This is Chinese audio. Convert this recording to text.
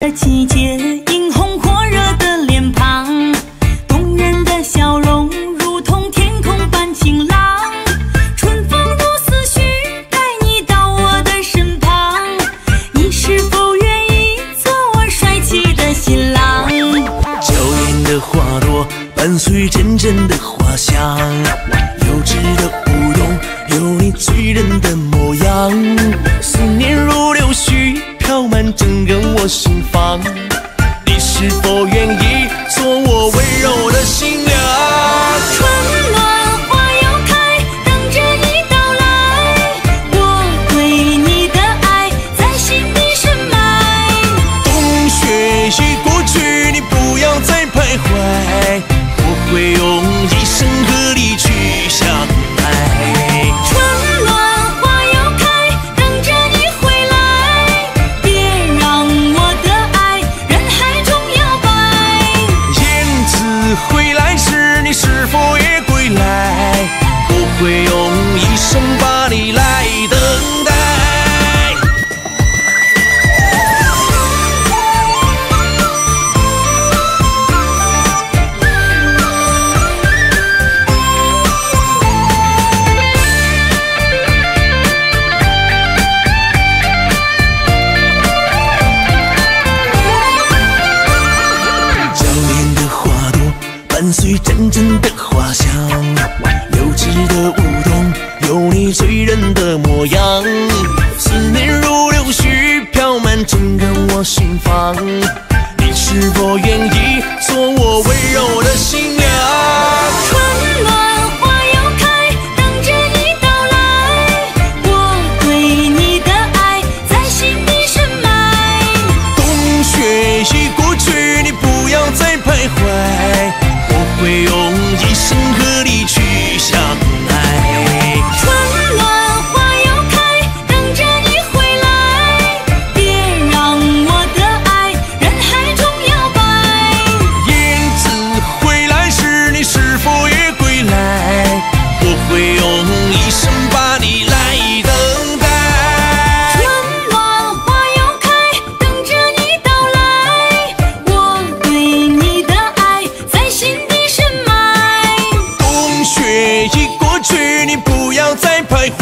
的季节，映红火热的脸庞，动人的笑容如同天空般晴朗。春风如思绪，带你到我的身旁，你是否愿意做我帅气的新郎？娇艳的花朵伴随阵阵的花香，幼稚的舞动有你醉人的模样，满整个我心房，你是否愿意做我温柔的新娘？春暖花又开，等着你到来。我对你的爱在心底深埋。冬雪已过去，你不要再徘徊，我会用一生和你去相归来？我会用一生把你来等待。娇艳的花朵伴随阵阵的紧跟我心房你是否愿意做我温柔的新娘春暖花又开等着你到来我对你的爱在心底深埋。冬雪已 Pay.